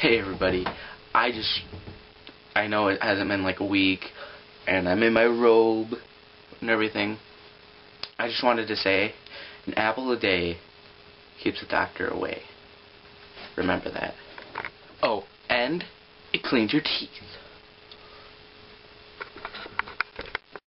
Hey everybody, I just, I know it hasn't been like a week, and I'm in my robe and everything. I just wanted to say, an apple a day keeps the doctor away. Remember that. Oh, and it cleans your teeth.